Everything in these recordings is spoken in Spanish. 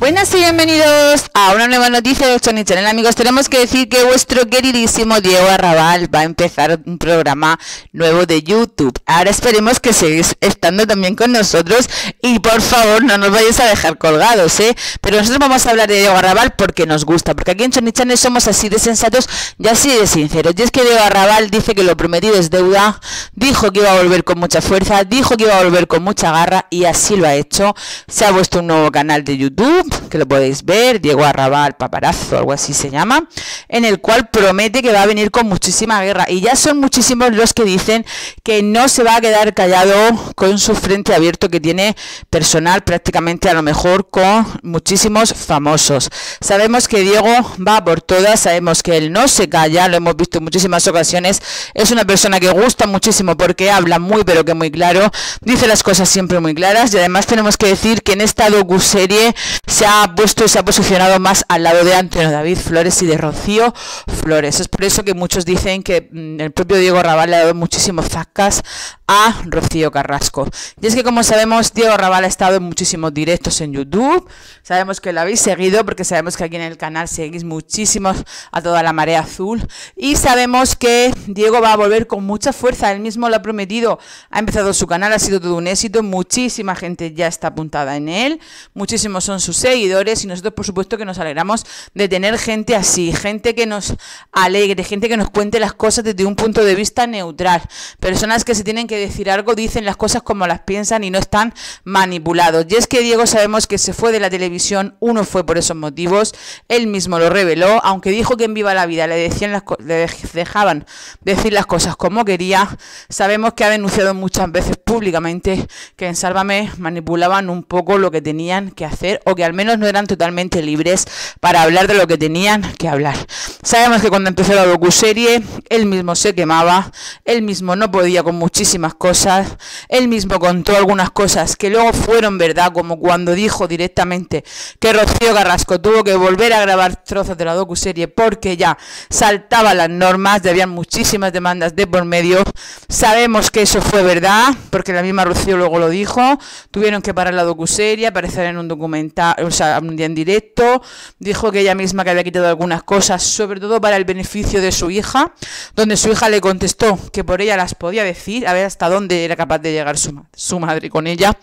Buenas y bienvenidos a una nueva noticia de Sony. Amigos, tenemos que decir que vuestro queridísimo Diego Arrabal va a empezar un programa nuevo de YouTube. Ahora esperemos que sigáis estando también con nosotros y por favor no nos vayáis a dejar colgados, ¿eh? Pero nosotros vamos a hablar de Diego Arrabal porque nos gusta, porque aquí en Sony Channel somos así de sensatos y así de sinceros. Y es que Diego Arrabal dice que lo prometido es deuda, dijo que iba a volver con mucha fuerza, dijo que iba a volver con mucha garra y así lo ha hecho. Se ha puesto un nuevo canal de YouTube que lo podéis ver, Diego Arrabal Paparazzo, algo así se llama, en el cual promete que va a venir con muchísima guerra. Y ya son muchísimos los que dicen que no se va a quedar callado con su frente abierto que tiene personal prácticamente a lo mejor con muchísimos famosos. Sabemos que Diego va por todas, sabemos que él no se calla, lo hemos visto en muchísimas ocasiones, es una persona que gusta muchísimo porque habla muy pero que muy claro, dice las cosas siempre muy claras y además tenemos que decir que en esta docu-serie se ha puesto y se ha posicionado más al lado de Antonio David Flores y de Rocío Flores. Es por eso que muchos dicen que mm, el propio Diego Raval le ha dado muchísimos zascas a Rocío Carrasco. Y es que como sabemos, Diego Raval ha estado en muchísimos directos en YouTube. Sabemos que lo habéis seguido porque sabemos que aquí en el canal seguís muchísimos a toda la marea azul. Y sabemos que Diego va a volver con mucha fuerza. Él mismo lo ha prometido. Ha empezado su canal, ha sido todo un éxito. Muchísima gente ya está apuntada en él. Muchísimos son sus seguidores y nosotros por supuesto que nos alegramos de tener gente así. Gente que nos alegre, gente que nos cuente las cosas desde un punto de vista neutral. Personas que se tienen que decir algo, dicen las cosas como las piensan y no están manipulados. Y es que Diego sabemos que se fue de la televisión, uno fue por esos motivos, él mismo lo reveló, aunque dijo que en Viva la Vida le, decían las, le dejaban decir las cosas como quería, sabemos que ha denunciado muchas veces públicamente que en Sálvame manipulaban un poco lo que tenían que hacer o que al menos no eran totalmente libres para hablar de lo que tenían que hablar. Sabemos que cuando empezó la docuserie, él mismo se quemaba, él mismo no podía con muchísimas cosas, él mismo contó algunas cosas que luego fueron verdad, como cuando dijo directamente que Rocío Carrasco tuvo que volver a grabar trozos de la docuserie porque ya saltaba las normas, habían muchísimas demandas de por medio. Sabemos que eso fue verdad, porque la misma Rocío luego lo dijo, tuvieron que parar la docuserie, aparecer en un documental, o sea, un día en directo, dijo que ella misma que había quitado algunas cosas, sobre todo para el beneficio de su hija, donde su hija le contestó que por ella las podía decir, a ver hasta dónde era capaz de llegar su, su madre con ella.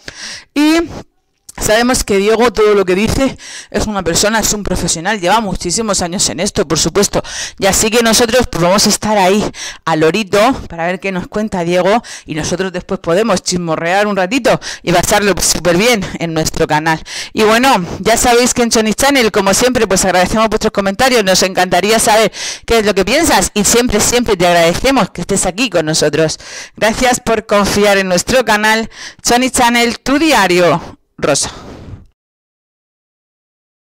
Y Sabemos que Diego todo lo que dice es una persona, es un profesional, lleva muchísimos años en esto, por supuesto. Y así que nosotros pues, vamos a estar ahí al lorito para ver qué nos cuenta Diego y nosotros después podemos chismorrear un ratito y pasarlo súper bien en nuestro canal. Y bueno, ya sabéis que en Sony Channel, como siempre, pues agradecemos vuestros comentarios, nos encantaría saber qué es lo que piensas y siempre, siempre te agradecemos que estés aquí con nosotros. Gracias por confiar en nuestro canal Sony Channel, tu diario raza.